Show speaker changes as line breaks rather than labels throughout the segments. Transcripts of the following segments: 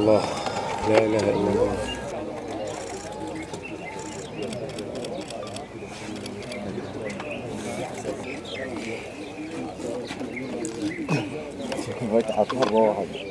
الله لا إله إلا الله مرة واحدة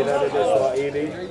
الاحتلال الإسرائيلي